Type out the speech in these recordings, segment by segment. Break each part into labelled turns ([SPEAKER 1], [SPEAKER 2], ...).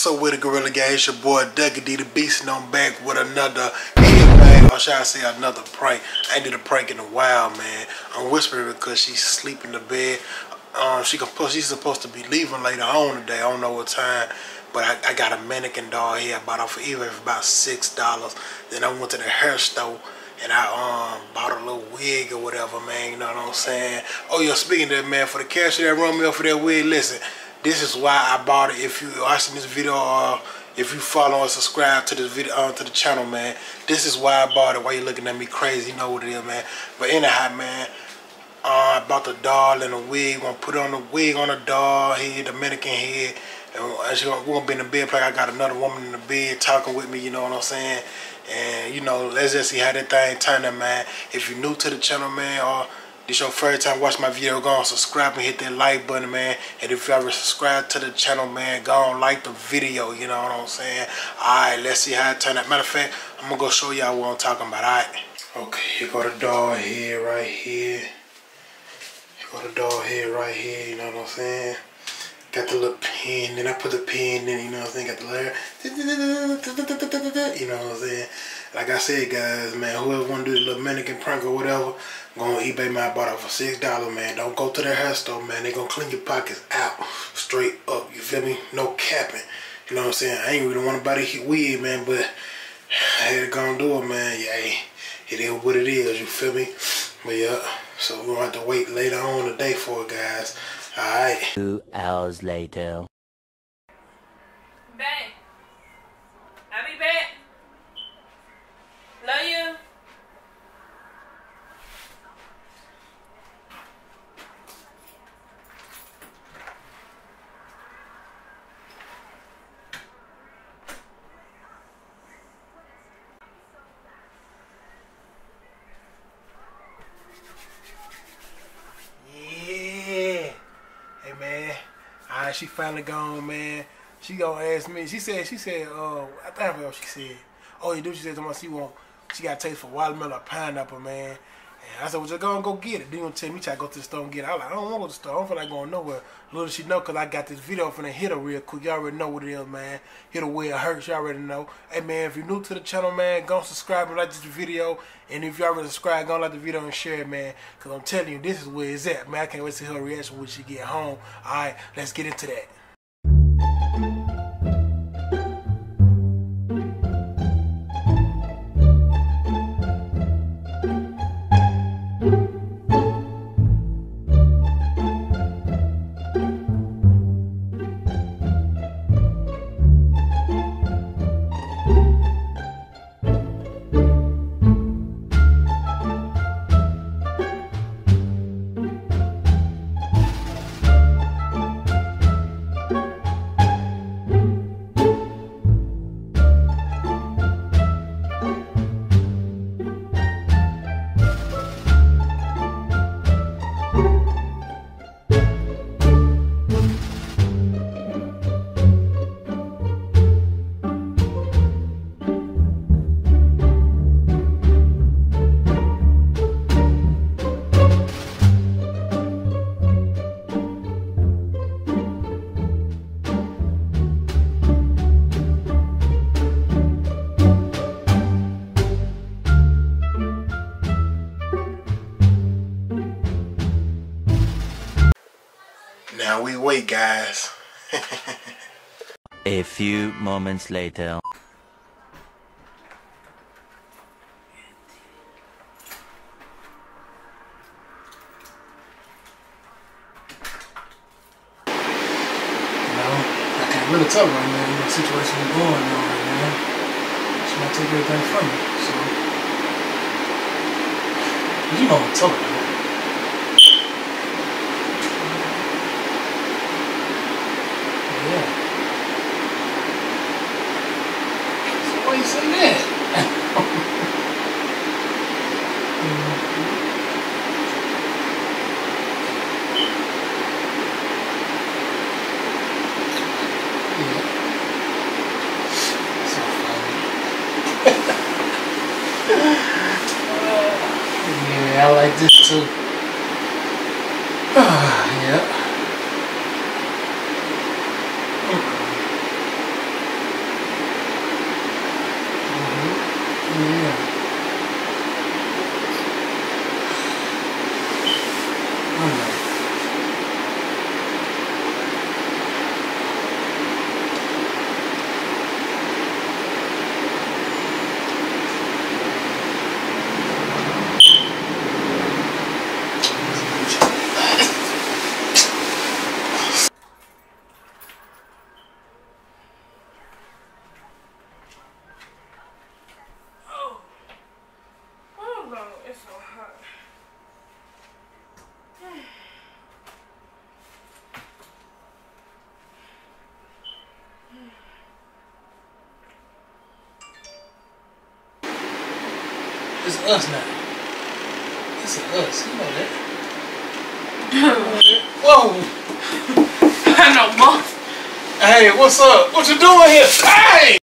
[SPEAKER 1] What's up with the Gorilla Gang? It's your boy Dougie D the Beast and I'm back with another headbang, or should I say another prank. I ain't did a prank in a while, man. I'm whispering because she's sleeping in the bed. Um, she she's supposed to be leaving later on today. I don't know what time. But I, I got a mannequin doll here. I bought off of eBay for about six dollars. Then I went to the hair store and I um bought a little wig or whatever, man. You know what I'm saying? Oh yeah, speaking of that, man, for the cash that run me up for that wig, listen, this is why I bought it. If you watching this video or uh, if you follow and subscribe to this video uh, to the channel, man, this is why I bought it. Why you looking at me crazy? You know what it is, man. But anyhow, man. Uh, I bought the doll and the wig. I'm gonna put on the wig on the doll head, mannequin head. And she gonna, we're gonna be in the bed. Like I got another woman in the bed talking with me. You know what I'm saying? And you know, let's just see how that thing turn out, man. If you're new to the channel, man, or this your first time watching my video, go on subscribe and hit that like button, man. And if you ever subscribe to the channel, man, go on like the video, you know what I'm saying? Alright, let's see how it turn out. Matter of fact, I'm gonna go show y'all what I'm talking about, alright? Okay, here go the doll here, right here. Here go the doll here, right here, you know what I'm saying? Got the little pin, then I put the pin in, you know what I'm saying? Got the layer, you know what I'm saying? Like I said, guys, man, whoever want to do the little mannequin prank or whatever, go on eBay, man, I bought it for $6, man. Don't go to their hair store, man. They gonna clean your pockets out, straight up, you feel me? No capping, you know what I'm saying? I ain't really want to buy the weed, man, but I had to go and do it, man. Yeah, it is what it is, you feel me? But yeah, so we're gonna have to wait later on today for it, guys. Alright.
[SPEAKER 2] Two hours later.
[SPEAKER 3] Bang. I'll be back. Love you.
[SPEAKER 1] She finally gone, man. She gonna ask me. She said, she said, uh, I think what she said. Oh, you do? She said to me, she want, she got taste for watermelon or pineapple, man. And I said, well, just go and go get it. Then you tell me, try to go to the store and get it. I was like, I don't want to go to the store. I don't feel like going nowhere. Little she know, because I got this video from the hit her real quick. Y'all already know what it is, man. Hit her where it hurts. Y'all already know. Hey, man, if you're new to the channel, man, go subscribe and like this video. And if y'all already subscribed, go like the video and share it, man. Because I'm telling you, this is where it's at, man. I can't wait to see her reaction when she get home. All right, let's get into that. Now we wait, guys.
[SPEAKER 2] A few moments later.
[SPEAKER 1] I can't really tough right now, the situation we're going on right now. She might take everything from me, so. You know I'm tough, man. yeah, I like this too. Yeah. It's us now. It's us. You know that. Whoa.
[SPEAKER 3] I know, mom.
[SPEAKER 1] Hey, what's up? What you doing here? Hey!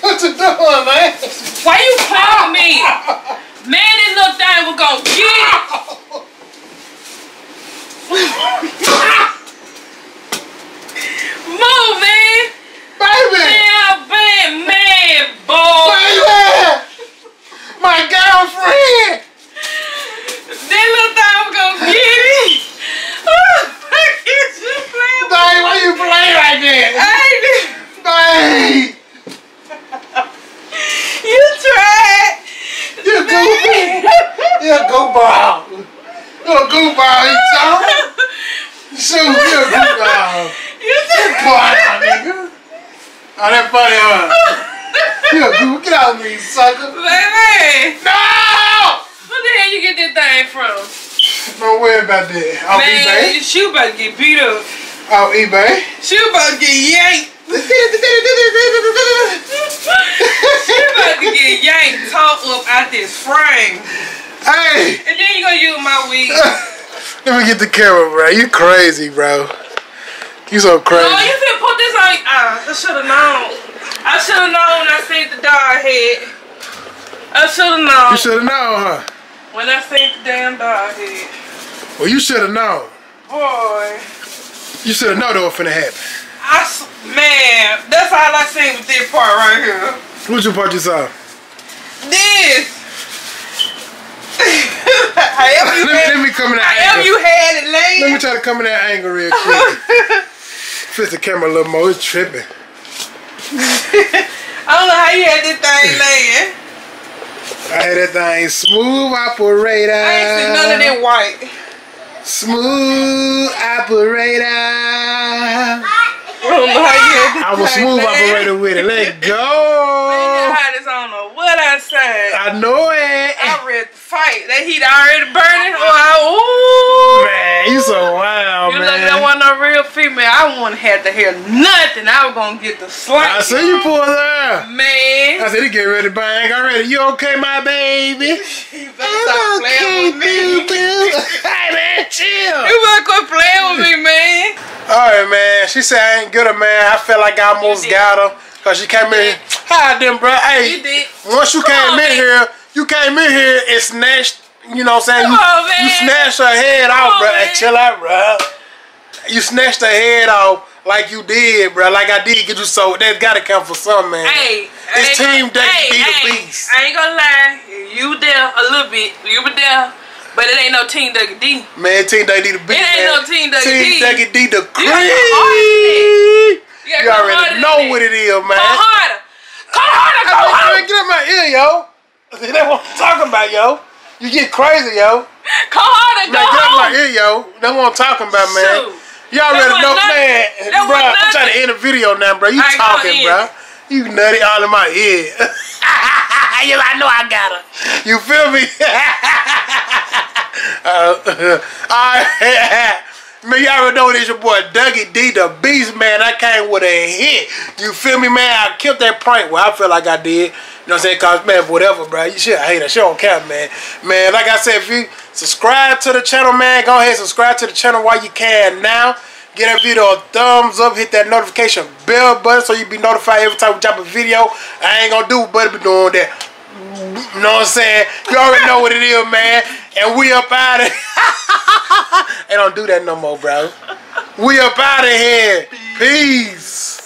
[SPEAKER 1] What you doing, man?
[SPEAKER 3] Why you with me? Man, this little thing was gonna get it. Move, man.
[SPEAKER 1] Baby!
[SPEAKER 3] Man, man, man, boy.
[SPEAKER 1] Baby! My girlfriend!
[SPEAKER 3] That little thing was gonna get it. Oh, playing
[SPEAKER 1] Babe, why you play like that?
[SPEAKER 3] Hey,
[SPEAKER 1] Babe!
[SPEAKER 3] you tried.
[SPEAKER 1] You goofy! You a goofball! You a goofball, you talk? Shoot, you a goofball!
[SPEAKER 3] You
[SPEAKER 1] out, nigga! Oh, that funny, huh? You a goof. Get out of me, sucker!
[SPEAKER 3] Baby,
[SPEAKER 1] No!
[SPEAKER 3] where the hell you get this thing from?
[SPEAKER 1] Don't worry about that. Off
[SPEAKER 3] Man,
[SPEAKER 1] eBay.
[SPEAKER 3] she about to get beat up.
[SPEAKER 1] Off eBay.
[SPEAKER 3] She about to get yanked. She about to get yanked, tore up out this frame.
[SPEAKER 1] hey!
[SPEAKER 3] And then you gonna use my wig.
[SPEAKER 1] Let me get the camera, bro. You crazy, bro. You so crazy.
[SPEAKER 3] Oh, you finna put this on. Ah, I should've known. I should've known when I seen the dog head. I should've known
[SPEAKER 1] You should have known, huh?
[SPEAKER 3] when I seen the damn dog head.
[SPEAKER 1] Well, you should have known.
[SPEAKER 3] Boy,
[SPEAKER 1] You should have known that was finna happen.
[SPEAKER 3] I s- man, that's all I seen with this part right here.
[SPEAKER 1] What's your part you saw?
[SPEAKER 3] This. however you
[SPEAKER 1] Let me,
[SPEAKER 3] had,
[SPEAKER 1] let me come in that
[SPEAKER 3] however
[SPEAKER 1] angle.
[SPEAKER 3] you had it
[SPEAKER 1] Let me try to come in that angle real quick. Fix the camera a little more. It's tripping.
[SPEAKER 3] I don't know how you had this thing laying.
[SPEAKER 1] I had that thing smooth operator.
[SPEAKER 3] I ain't seen none of that white.
[SPEAKER 1] Smooth operator.
[SPEAKER 3] I don't know how you had this
[SPEAKER 1] I was smooth
[SPEAKER 3] laying.
[SPEAKER 1] operator with it. Let go.
[SPEAKER 3] I had this on know what I said.
[SPEAKER 1] I know it.
[SPEAKER 3] I fight. That heat already burning. Oh, I, ooh.
[SPEAKER 1] Man, you so wild,
[SPEAKER 3] You
[SPEAKER 1] man.
[SPEAKER 3] look that one a real female. I wouldn't have to hear nothing. I was gonna get the
[SPEAKER 1] I
[SPEAKER 3] slice.
[SPEAKER 1] see you pull there.
[SPEAKER 3] Man.
[SPEAKER 1] I said, he get ready to bang already. You okay, my baby?
[SPEAKER 3] You better stop playing with me.
[SPEAKER 1] hey, man, chill.
[SPEAKER 3] You better quit playing with me, man.
[SPEAKER 1] All right, man. She said I ain't good her, man. I felt like I almost got her. Because she came in. Hi, then, bro. Hey,
[SPEAKER 3] You
[SPEAKER 1] once you
[SPEAKER 3] Come
[SPEAKER 1] came
[SPEAKER 3] on,
[SPEAKER 1] in
[SPEAKER 3] man.
[SPEAKER 1] here, you came in here and snatched, you know what I'm saying?
[SPEAKER 3] Come
[SPEAKER 1] you,
[SPEAKER 3] on,
[SPEAKER 1] you snatched her head
[SPEAKER 3] Come
[SPEAKER 1] off, bro. Hey, chill out, bro. You snatched her head off like you did, bro. Like I did get you so. That got to count for something, man.
[SPEAKER 3] Hey,
[SPEAKER 1] It's Team Duck
[SPEAKER 3] hey,
[SPEAKER 1] be the beast.
[SPEAKER 3] I ain't gonna lie, you there a little bit. You were there, but it ain't no Team Dougie D.
[SPEAKER 1] Man, Team Dougie D the beat,
[SPEAKER 3] It ain't
[SPEAKER 1] man.
[SPEAKER 3] no Team
[SPEAKER 1] Team
[SPEAKER 3] D.
[SPEAKER 1] Dougie D the
[SPEAKER 3] You gotta
[SPEAKER 1] cream.
[SPEAKER 3] You, gotta
[SPEAKER 1] You already know what it is, man.
[SPEAKER 3] Go harder. Go harder. Go
[SPEAKER 1] Hey,
[SPEAKER 3] harder.
[SPEAKER 1] get out my ear, yo. See, That's what I'm talking about, yo. You get crazy, yo.
[SPEAKER 3] Go harder. Go
[SPEAKER 1] Man, get out my ear, yo. That's what I'm talking about, man.
[SPEAKER 3] Shoot.
[SPEAKER 1] You already know, man. Bro, I'm trying to end the video now, bro. You
[SPEAKER 3] I
[SPEAKER 1] talking, bro. You nutty all in my ear. yeah, I know I got her. You feel me? uh, all right. Man, y'all already know it's your boy Dougie D, the Beast, man. I came with a hit. You feel me, man? I killed that prank. Well, I feel like I did. You know what I'm saying? Cause man, whatever, bro. You should hate that don't count, man. Man, like I said, if you subscribe to the channel, man, go ahead and subscribe to the channel while you can now. Get that video a thumbs up, hit that notification bell button so you be notified every time we drop a video. I ain't gonna do but be doing that. You know what I'm saying? You already know what it is, man. And we up out of They don't do that no more, bro. We up out of here. Peace.